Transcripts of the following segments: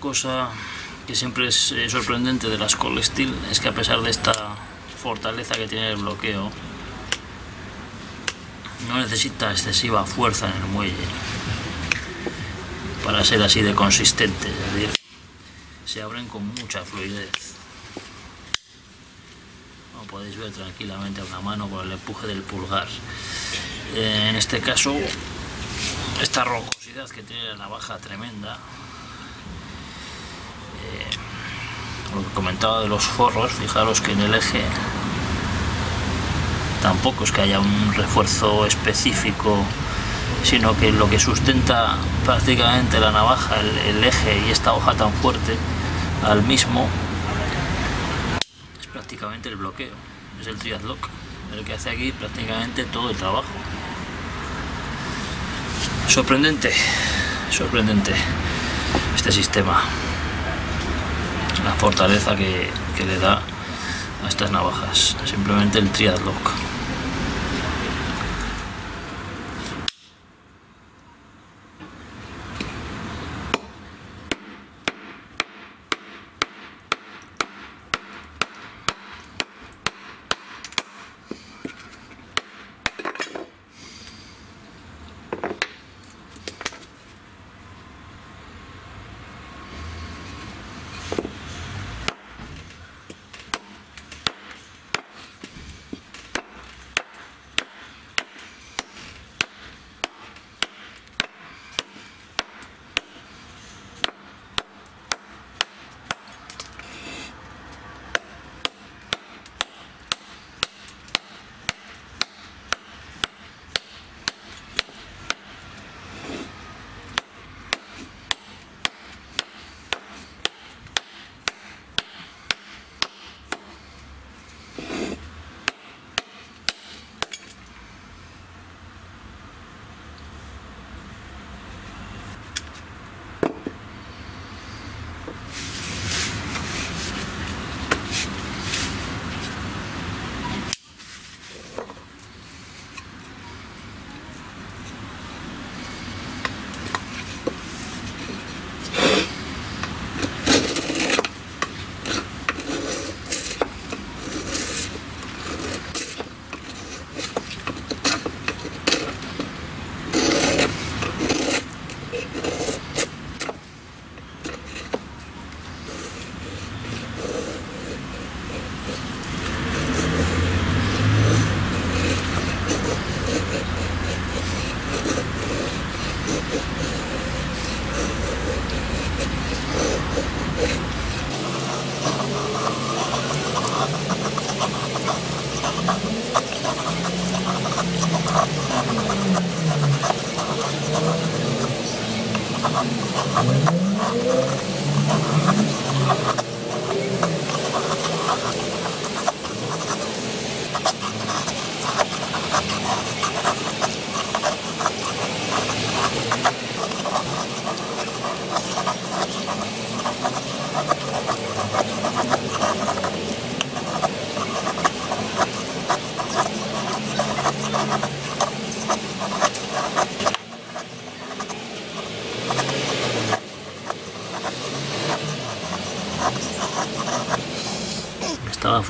Cosa que siempre es eh, sorprendente de las Cold Steel es que a pesar de esta fortaleza que tiene el bloqueo, no necesita excesiva fuerza en el muelle para ser así de consistente, es decir, se abren con mucha fluidez. Como podéis ver tranquilamente a una mano con el empuje del pulgar. Eh, en este caso, esta rocosidad que tiene la navaja tremenda, lo que comentaba de los forros, fijaros que en el eje tampoco es que haya un refuerzo específico, sino que lo que sustenta prácticamente la navaja, el, eje y esta hoja tan fuerte al mismo, es prácticamente el bloqueo, es el triadlock, el que hace aquí prácticamente todo el trabajo. Sorprendente, sorprendente este sistema, la fortaleza que, que le da a estas navajas, simplemente el triadlock.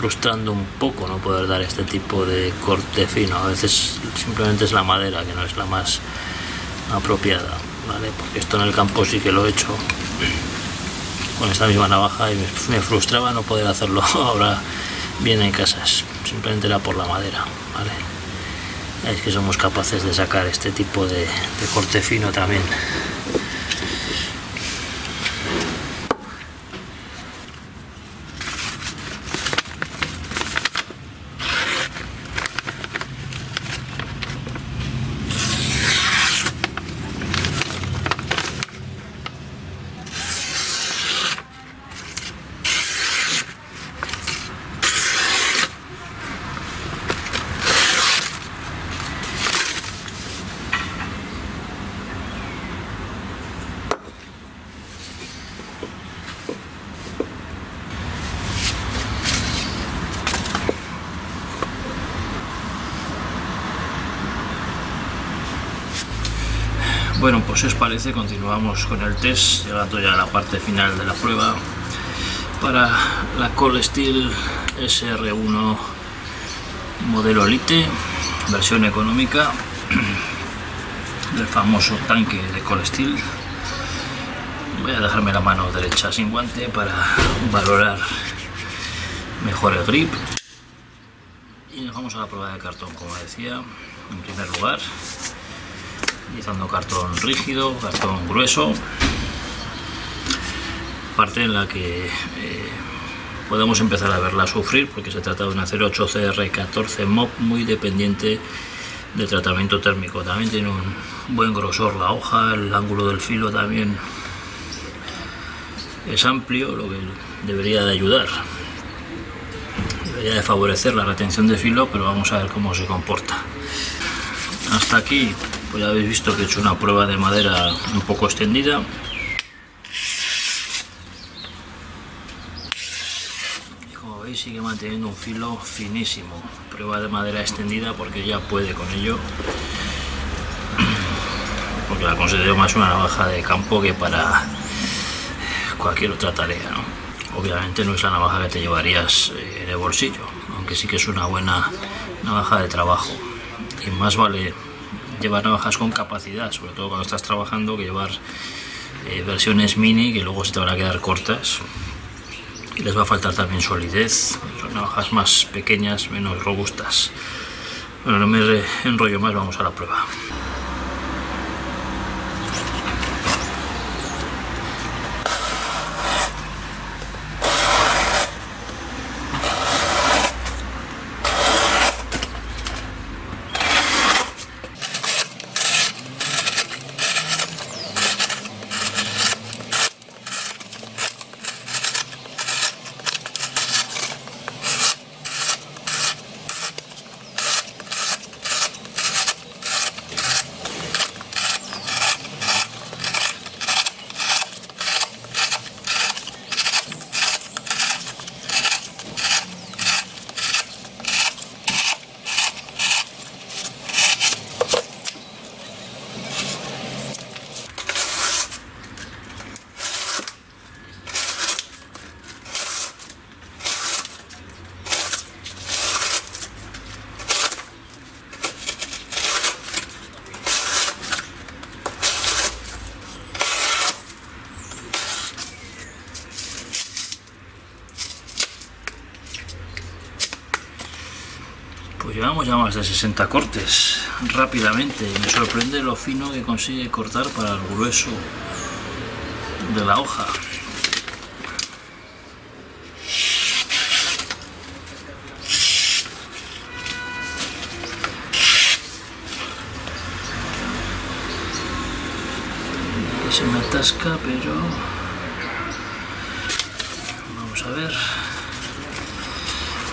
Frustrando un poco no poder dar este tipo de corte fino. A veces simplemente es la madera que no es la más apropiada, ¿vale? Porque esto en el campo sí que lo he hecho con esta misma navaja y me, frustraba no poder hacerlo ahora bien en casa. Simplemente era por la madera. Es que somos capaces de sacar este tipo de corte fino también. Bueno, pues si os parece, continuamos con el test, llegando ya a la parte final de la prueba para la Cold Steel SR1 modelo Elite, versión económica del famoso tanque de Cold Steel. Voy a dejarme la mano derecha sin guante para valorar mejor el grip. Y nos vamos a la prueba de cartón, como decía, en primer lugar utilizando cartón rígido, cartón grueso, parte en la que eh, podemos empezar a verla sufrir porque se trata de una 08 CR14 MOP muy dependiente del tratamiento térmico. También tiene un buen grosor la hoja, el ángulo del filo también es amplio, lo que debería de ayudar. Debería de favorecer la retención de filo, pero vamos a ver cómo se comporta. Hasta aquí pues ya habéis visto que he hecho una prueba de madera un poco extendida. Y como veis sigue manteniendo un filo finísimo. Prueba de madera extendida porque ya puede con ello. Porque la considero más una navaja de campo que para cualquier otra tarea obviamente no es la navaja que te llevarías eh, en el bolsillo aunque sí que es una buena navaja de trabajo. Y más vale llevar navajas con capacidad, sobre todo cuando estás trabajando, que llevar eh, versiones mini que luego se te van a quedar cortas y les va a faltar también solidez, son navajas más pequeñas, menos robustas. Bueno, no me enrollo más, vamos a la prueba. Llevamos ya más de 60 cortes rápidamente. Me sorprende lo fino que consigue cortar para el grueso de la hoja. se me atasca, pero vamos a ver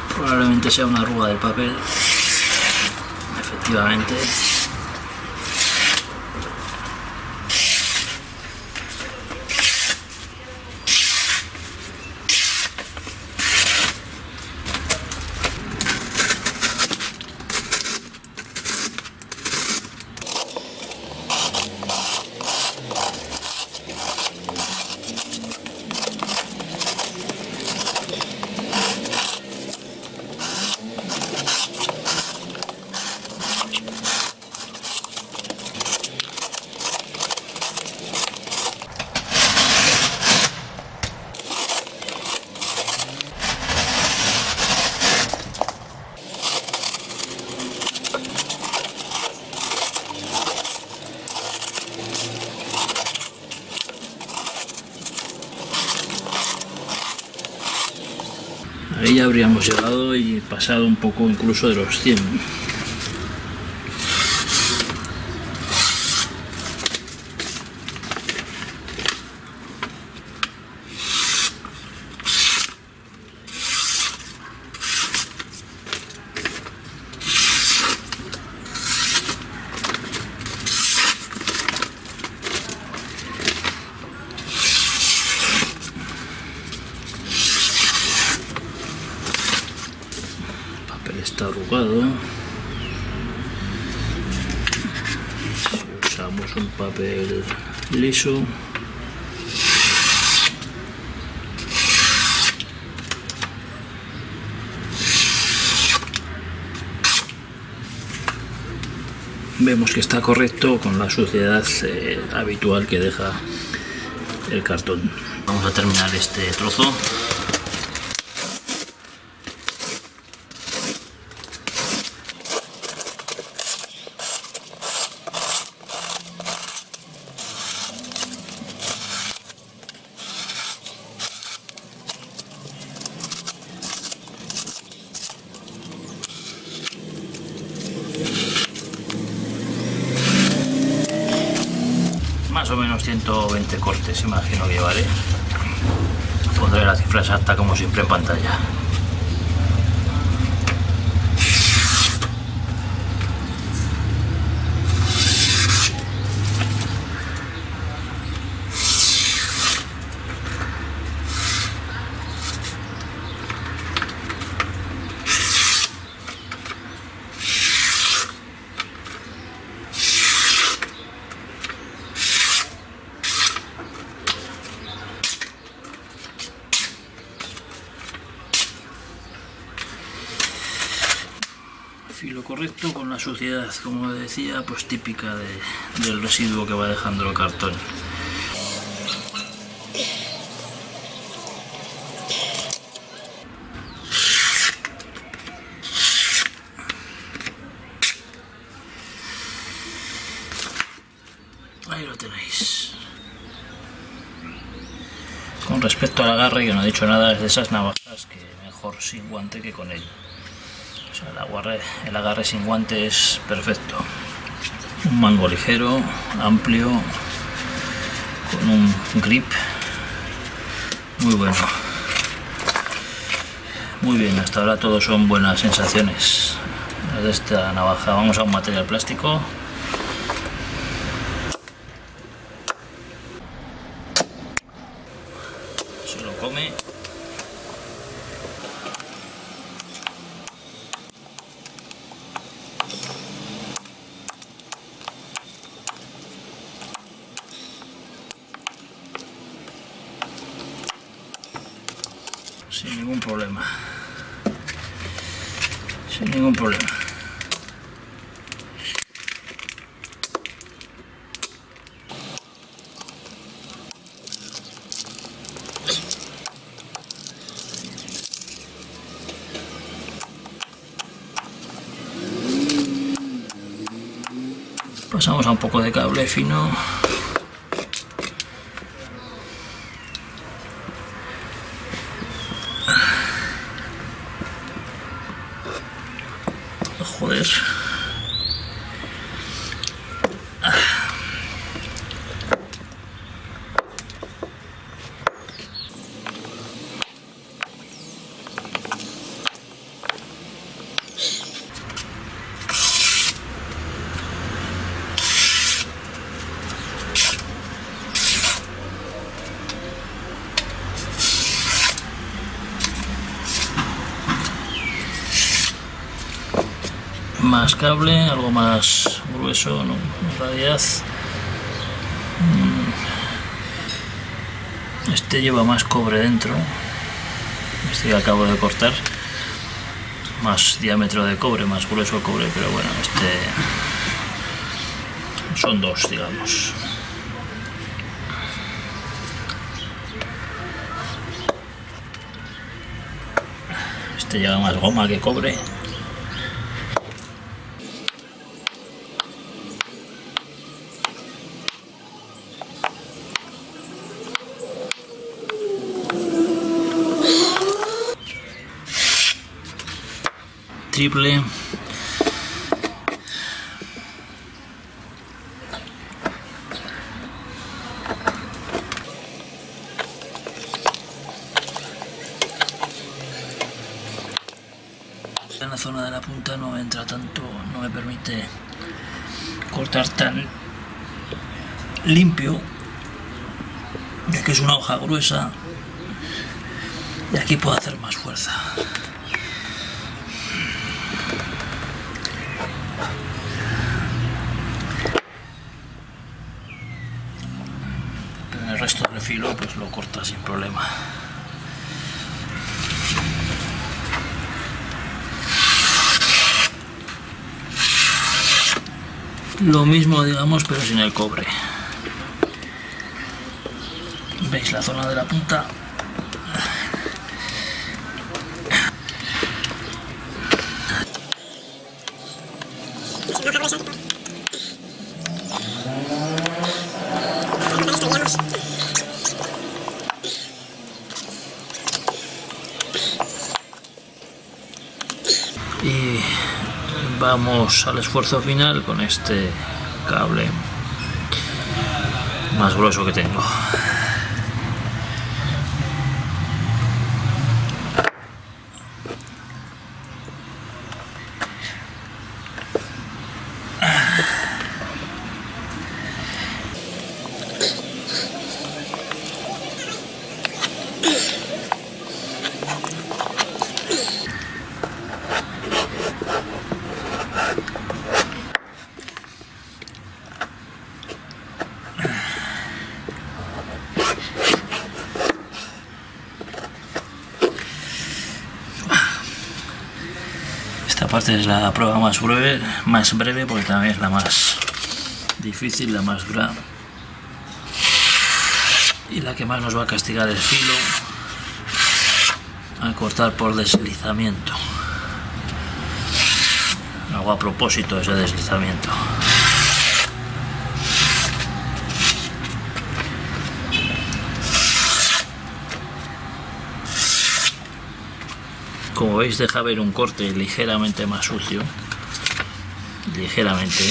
probablemente sea una arruga del papel grinded. Ya habríamos llegado y pasado un poco incluso de los 100 está arrugado. Usamos un papel liso. Vemos que está correcto con la suciedad eh, habitual que deja el cartón. Vamos a terminar este trozo más o menos 120 cortes, imagino que vale. Pondré la cifra exacta como siempre en pantalla. Filo correcto con la suciedad, como decía, pues típica de, del residuo que va dejando el cartón. Ahí lo tenéis. Con respecto al agarre, que no he dicho nada, es de esas navajas que mejor sin guante que con él el, agarre, el agarre sin guante es perfecto. Un mango ligero, amplio, con un grip muy bueno. Muy bien, hasta ahora todo son buenas sensaciones de esta navaja. Vamos a un material plástico. Se lo come. sin ningún problema sin ningún problema pasamos a un poco de cable fino más cable, algo más grueso, ¿no? radial. Mm. Este lleva más cobre dentro, este que acabo de cortar, más diámetro de cobre, más grueso cobre, pero bueno, este son dos, digamos. Este lleva más goma que cobre. Triple. En la zona de la punta no entra tanto no me permite cortar tan limpio ya que es una hoja gruesa y aquí puedo hacer más fuerza en el resto del filo pues lo corta sin problema. Lo mismo digamos pero sin el cobre. Veis la zona de la punta vamos al esfuerzo final con este cable más grueso que tengo Esta parte es la prueba más breve, más breve porque también es la más difícil, la más dura y la que más nos va a castigar el filo a cortar por deslizamiento. Hago a propósito ese deslizamiento. Como veis deja ver un corte ligeramente más sucio. Ligeramente.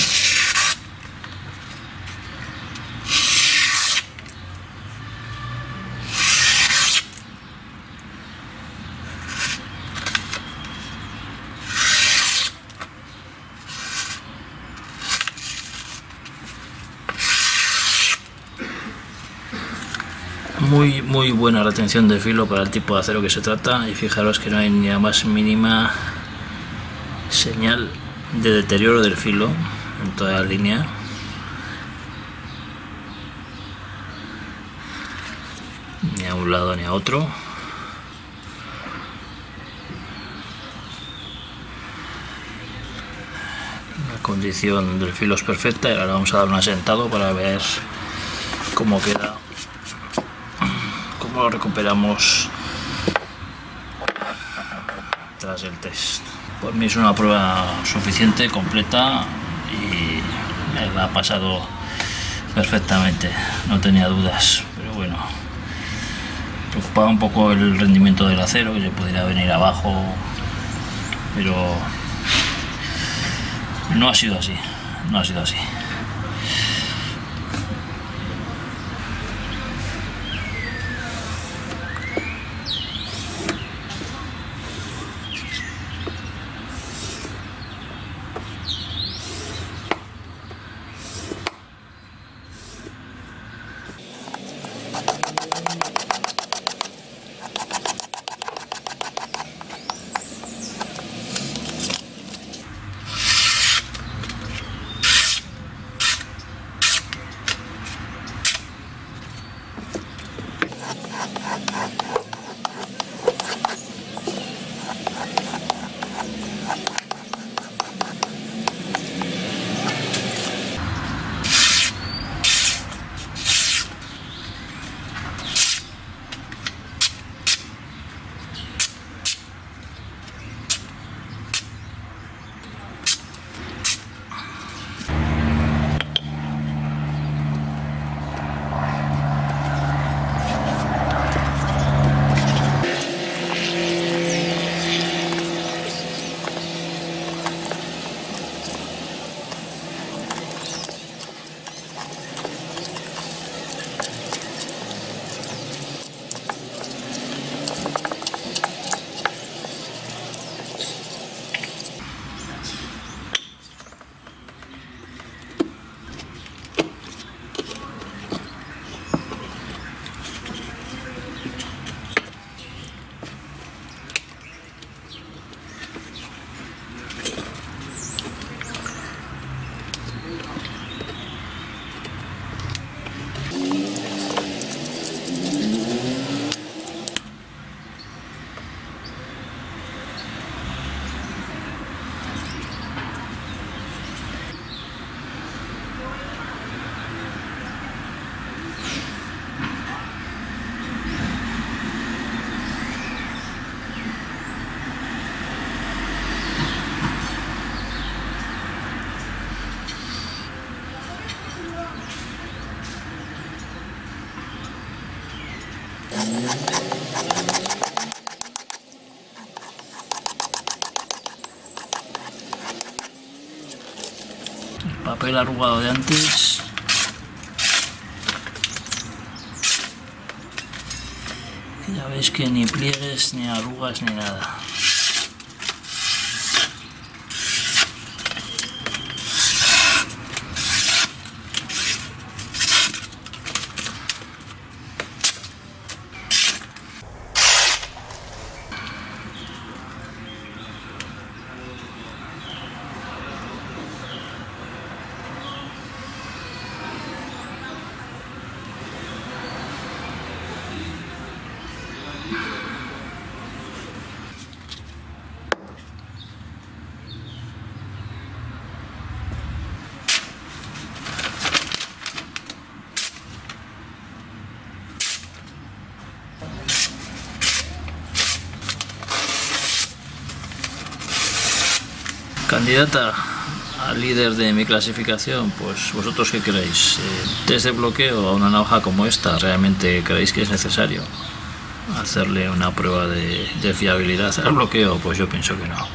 Muy muy buena retención de filo para el tipo de acero que se trata. Y fijaros que no hay ni la más mínima señal de deterioro del filo en toda la línea. Ni a un lado ni a otro. La condición del filo es perfecta y ahora vamos a dar un asentado para ver cómo queda lo recuperamos tras el test. Por mí es una prueba suficiente, completa y me ha pasado perfectamente, no tenía dudas, pero bueno, preocupaba un poco el rendimiento del acero, que se pudiera venir abajo, pero no ha sido así, no ha sido así. Papel arrugado de antes. Ya veis que ni pliegues, ni arrugas, ni nada. Candidata a líder de mi clasificación, pues vosotros qué creéis? Eh, ¿Test de bloqueo a una navaja como esta realmente creéis que es necesario? Hacerle una prueba de, de fiabilidad al bloqueo, pues yo pienso que no.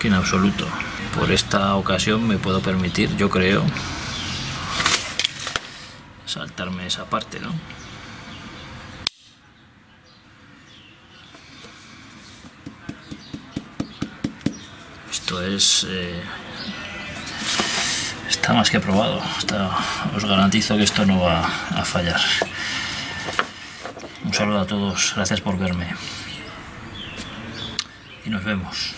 Que en absoluto. Por esta ocasión me puedo permitir, yo creo, saltarme esa parte, ¿no? Esto eh, está más que probado. Os garantizo que esto no va a fallar. Un saludo a todos. Gracias por verme. Y nos vemos.